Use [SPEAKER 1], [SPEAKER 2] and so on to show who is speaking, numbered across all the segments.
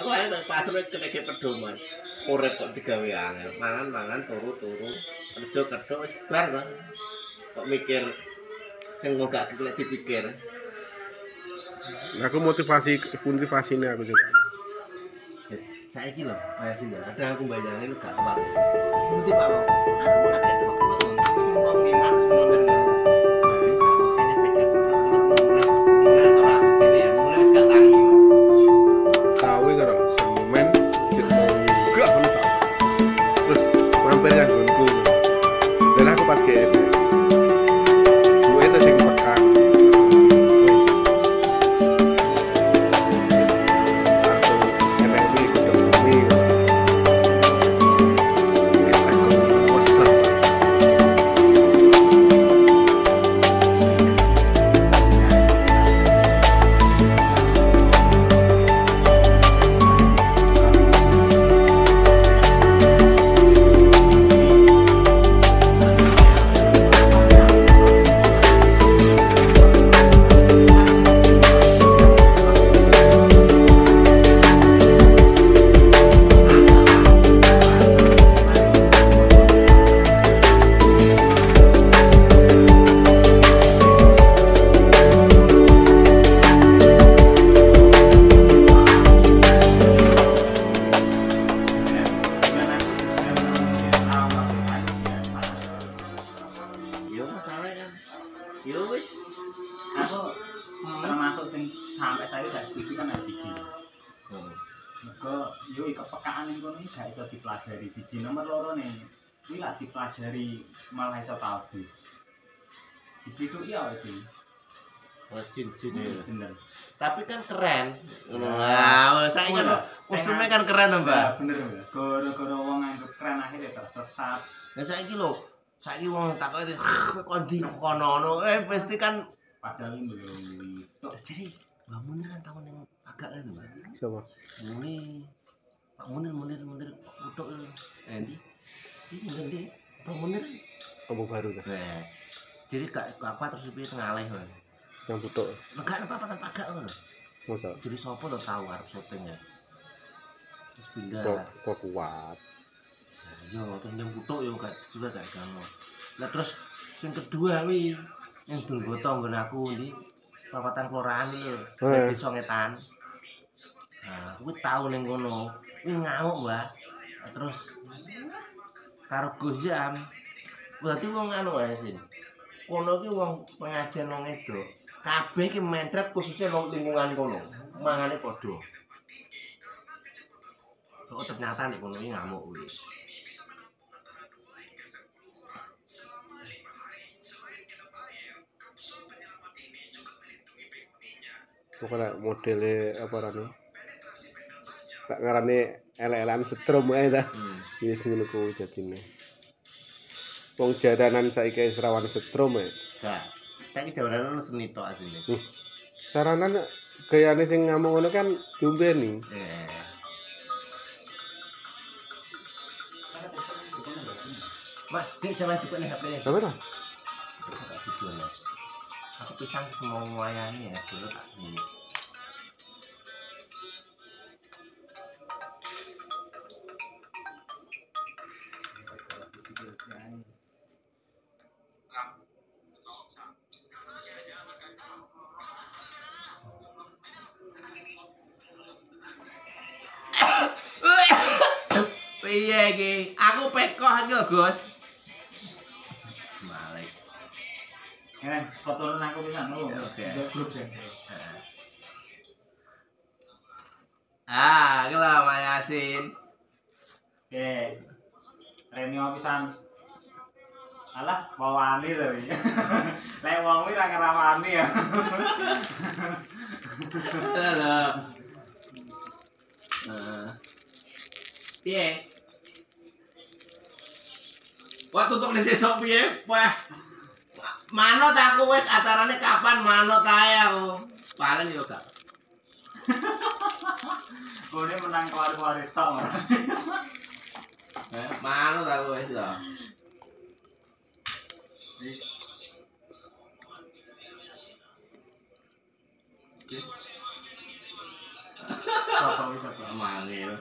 [SPEAKER 1] Aku ae nang pasar wis kena ke pedoman. Urip kok digawe angel. Mangan-mangan turu-turu. Kerja kerja wis bar to. Kok mikir sing gak kelek dipikir.
[SPEAKER 2] Aku motivasi motivasi ini aku juga.
[SPEAKER 1] Saiki lho, kaya sini. Kadang aku bayangin gak. Nanti Pak, aku lagi tebak kebangun. Mau mimak,
[SPEAKER 2] aku
[SPEAKER 1] Hmm.
[SPEAKER 3] termasuk sing sampai saya gak setuju kan LPG. Mergo yo kepekaan kono iki gak iso dipelajari siji nomor loro nih kuwi lak dipelajari malah iso tabis Iki tuh iya iki.
[SPEAKER 1] Rajin jin ya.
[SPEAKER 3] Bener.
[SPEAKER 1] Tapi kan keren.
[SPEAKER 3] Ya.
[SPEAKER 1] Nah, saya kan
[SPEAKER 3] Bener.
[SPEAKER 1] kostumnya kan keren Mbak.
[SPEAKER 3] Ya, bener bener. Gara-gara wong anggap keren akhirnya tersesat.
[SPEAKER 1] Lah saiki lho, saiki wong takoki kowe kon di kono eh pasti kan
[SPEAKER 3] Padahal ini belum itu.
[SPEAKER 1] jadi Mbak Munir kan tahun yang agak itu, Mbak.
[SPEAKER 2] Siapa?
[SPEAKER 1] Muni Pak Munir Munir Munir Kutok itu. Eh, ndi? Ndi ndi Pak Munir.
[SPEAKER 2] Kamu baru dah.
[SPEAKER 1] Eh. Jadi gak apa terus piye ngalih, Mas.
[SPEAKER 2] Yang butuh.
[SPEAKER 1] Enggak apa-apa tanpa agak ngono.
[SPEAKER 2] Masa?
[SPEAKER 1] Jadi sopo to tahu arep syuting ya. Terus pindah.
[SPEAKER 2] Kok kok kuat.
[SPEAKER 1] Yo, yang butuh yo gak sudah gak gamu. Lah terus yang kedua wi yang dul botong nggon aku di perapatan kelurahan iki lho,
[SPEAKER 2] Eh.
[SPEAKER 1] di Songetan. Nah, kuwi tau ning kono. Kuwi ngamuk. Nah, Terus karo Gus Jam. Berarti wong anu ae sih. Kono ki wong pengajian wong itu. Kabeh ki mentret khususnya wong lingkungan kono. Mangane padha. Kok ternyata nek kono ki ngamuk kuwi.
[SPEAKER 2] Pokoknya modelnya apa rame? Tak ngarane elek-elekan setrum ae ta.
[SPEAKER 1] Hmm.
[SPEAKER 2] Wis ngono kuwi jadine. Wong jaranan saiki wis rawan setrum ae.
[SPEAKER 1] Gak. Saiki dawanan seni tok asline.
[SPEAKER 2] Saranan gayane sing ngamuk ngono kan diombeni.
[SPEAKER 1] Eh. Mas, Dik jangan cepet nih HP-nya.
[SPEAKER 2] Apa ta?
[SPEAKER 1] Aku pisang semua melayani ya, dulu tak ini. Iki? Aku pekoh lho, Gus.
[SPEAKER 3] Eh, fotoin aku nu.
[SPEAKER 1] Oke.
[SPEAKER 3] Di grup ya.
[SPEAKER 1] Ah, iki lho Mas Yasin.
[SPEAKER 3] Oke. Renio pisan. Alah, wawani to iki. Lek wong kuwi ra ngerawani ya.
[SPEAKER 1] Halo. Nah. Piye? Wah, tutup di sesok piye? Wah. Manut aku wis acarane kapan manut ae aku. Paling yo gak.
[SPEAKER 3] Menang keluar-keluar tok.
[SPEAKER 1] Eh, manut aku wis lho.
[SPEAKER 3] Sapa wis?
[SPEAKER 1] Mangil.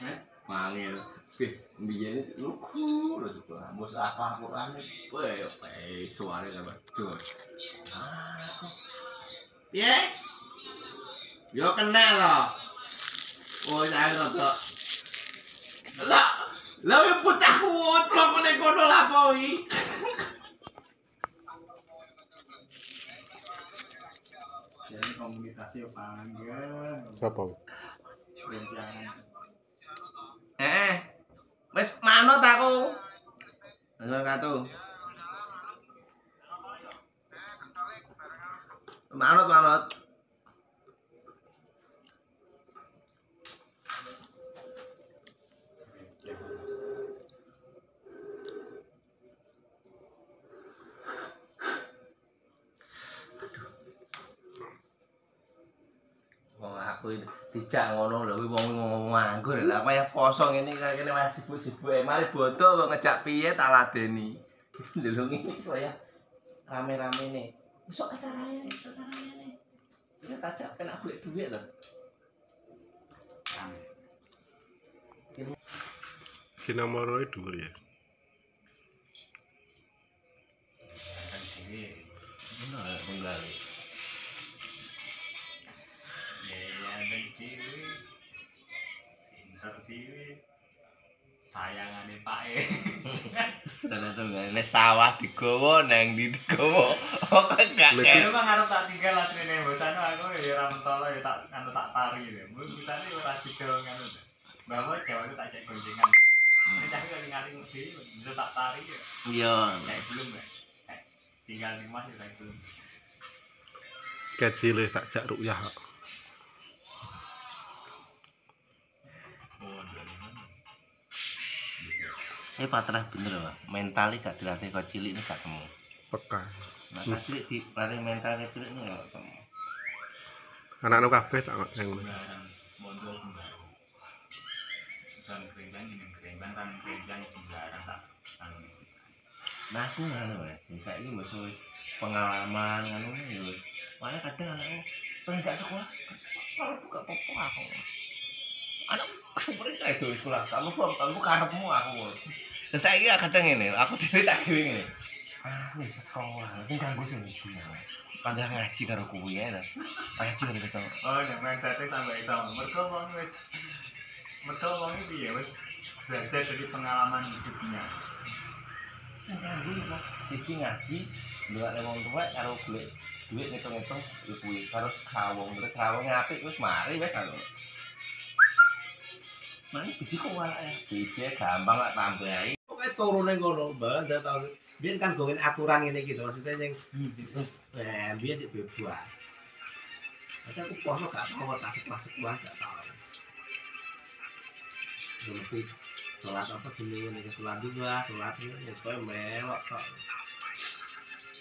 [SPEAKER 3] Heh?
[SPEAKER 1] Mangil. Wih, biyen lugu lho. Mus apa Quran kowe eh suara lah betul. Piye? Yo kena loh. Oh, saya rada. Lah, lah wis bocah kuotlok ngene kono lah apa wi?
[SPEAKER 3] Jadi komunikasi yo panggil.
[SPEAKER 2] Sapa?
[SPEAKER 3] Jangan.
[SPEAKER 1] Eh, wis manut aku. Wis katu. Manut manut. Wong aku ini dijak ngono lho kuwi wong nganggur lha kaya poso ngene kene masih sibuk-sibuk mari bodo kok ngejak piye tak ladeni. Lho ngene kaya rame-rame ne. Besok acaranya nih acaranya nih kita tajak kena duit duit lho.
[SPEAKER 2] Sinamoro dhuwur ya.
[SPEAKER 1] Sedana tunggal nek sawah digowo nang ndi digowo kok gak
[SPEAKER 2] Lagi-
[SPEAKER 3] Ya memang arep tak tinggal asline bosane aku ya ora mentolo ya tak anu tak tari ya. Busane ora sida ngono. Bahwa Jawa itu tak cek goncengan. Ini cah kali ngali dhewe bisa tak tari ya.
[SPEAKER 1] iya
[SPEAKER 3] Kayak belum ya. Tinggal di rumah ya kayak belum.
[SPEAKER 2] Wis tak jak rukyah. kok.
[SPEAKER 1] Eh patrah bener lho mentali gak dilatih kok cilik ini gak temu
[SPEAKER 2] Peka.
[SPEAKER 1] nah kok cilik dilatih mental kok cilik ini gak temu
[SPEAKER 2] Anak-anak kabeh sak nang ngono.
[SPEAKER 3] sembarang modal sembarang bukan kerenjang ini kerenjang kan kerenjang sembarang tak anu
[SPEAKER 1] Nah aku ngono ya, bisa ini masuk pengalaman ngono ya. Makanya kadang anakku pengen gak sekolah, kalau buka popo aku. Anak sebenarnya kayak itu sekolah, kamu belum, kamu karepmu aku. Dan saya ini kadang ini, aku diri tak gini ini. Aku wis sekolah, sing ganggu sing iki. Pandang ngaji karo kuwi ya, ngaji karo kita.
[SPEAKER 3] oh yang main tambah itu mereka wong wis mereka wong ini ya wis belajar dari pengalaman hidupnya
[SPEAKER 1] Sing iki ngaji, dua lewong tuwek karo duit duit ngitung-ngitung kuwi karo kawong terus kawong apik wis mari wis aku. Mana biji kok ya? Biji gampang lah tambahi.
[SPEAKER 4] Pokoknya turun yang ngono, mbak. Biar kan aturan ini gitu, maksudnya yang eh, biar di bebas. Tapi aku gak tahu, tak masuk gak tahu. Lebih sholat apa sholat dua, sholat ini, ya kau melok kok.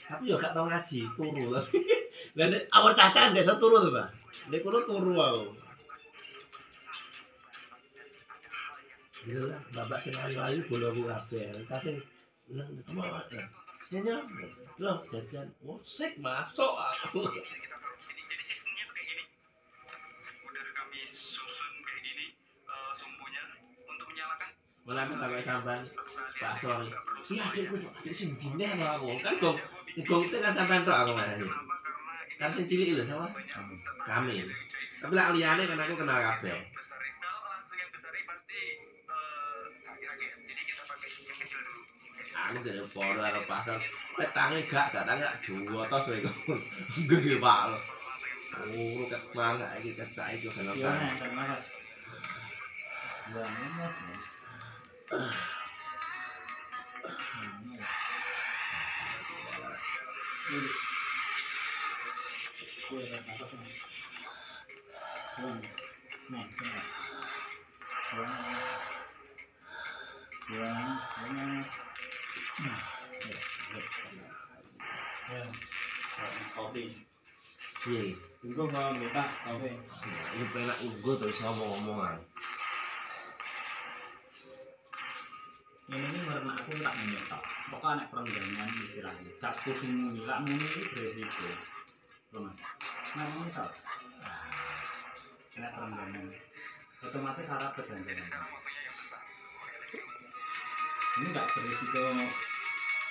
[SPEAKER 4] Tapi yo gak tau ngaji, turu. Dan awal caca kan biasa turu tuh, Pak. Dia kudu turu aku. Babak sing kabeh. Kasih? Sini loh, jajan musik masuk aku.
[SPEAKER 5] Jadi sistemnya tuh kayak gini. Udah kami susun kayak gini eh, sumbunya untuk menyalakan
[SPEAKER 4] pakai sampan. Pak Iya, sing sama aku. Kan gong, gong itu kan tok aku mas. Kan sing cilik lho sama kami. Tapi lah liyane kan aku kenal kabeh. petang dari pondok ada pasar petangnya gak datangnya juga to lagi gak gila lo suruh ke mana lagi ke
[SPEAKER 3] cai
[SPEAKER 4] juga
[SPEAKER 3] ya karena mas Gue udah tau kan Ya, kopi.
[SPEAKER 1] Ini penak ugo iso ngomong-ngomongan.
[SPEAKER 3] Ini ini karena aku tak menyetok. Pokoknya anak perenggangan istilahnya. Cap kucing muni, lak muni itu beresiko. Mas. Nah ini tau. kena perenggangan otomatis sarap perenggangan ini nggak berisiko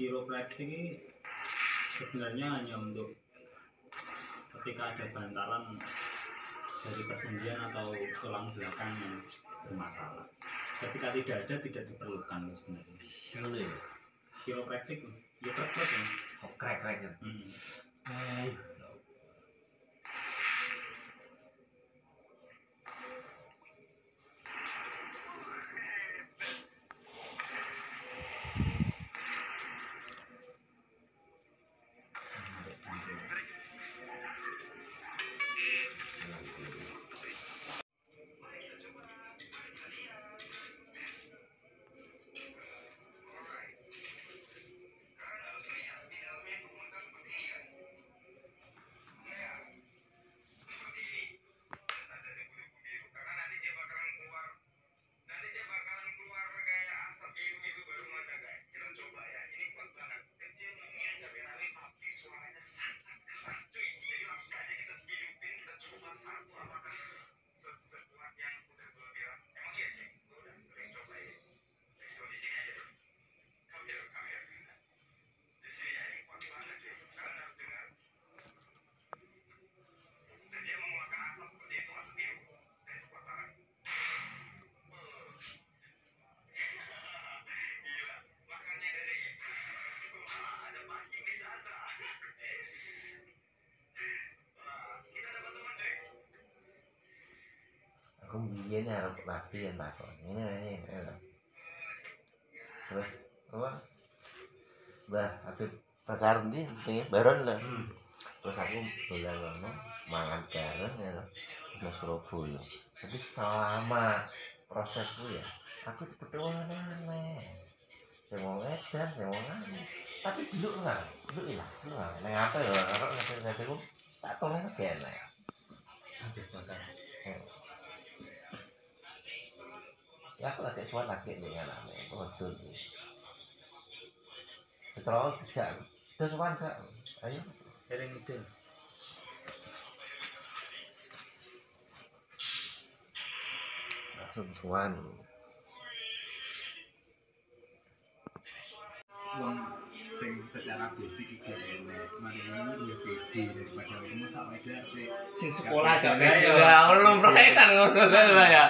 [SPEAKER 3] Kiropraktik ini sebenarnya hanya untuk ketika ada bantalan dari persendian atau tulang belakang yang bermasalah. Ketika tidak ada tidak diperlukan sebenarnya.
[SPEAKER 1] Ngono ya
[SPEAKER 3] Kiropraktik ya kerja ya.
[SPEAKER 1] kok krek-krek gitu
[SPEAKER 3] Hmm.
[SPEAKER 1] Eh, aku biyen arep latihan takon ini ini ini. terus apa? Bah aku bakar ndi jenenge baron lah. Terus aku dolan ngono mangan bareng ya lho, nang Surabaya. Tapi selama prosesku ya aku betul aneh saya mau edan saya mau nganu tapi duduk lah duduk lah duduk lah. Neng apa ya orang ngasih aku tak tolong aja enak ya aku lagi suat lagi nih kan ame betul tidak terus suan gak ayo
[SPEAKER 3] Sering itu.
[SPEAKER 1] langsung suan
[SPEAKER 3] Wong sing secara basic iki. Mana ini ya pede daripada sampai dia
[SPEAKER 1] sing sekolah
[SPEAKER 3] gak
[SPEAKER 1] ya orang proyek kan ngono kan ya